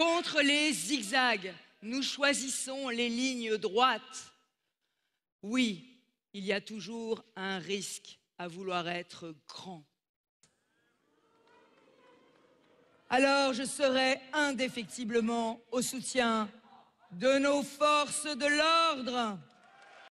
Contre les zigzags, nous choisissons les lignes droites. Oui, il y a toujours un risque à vouloir être grand. Alors je serai indéfectiblement au soutien de nos forces de l'ordre.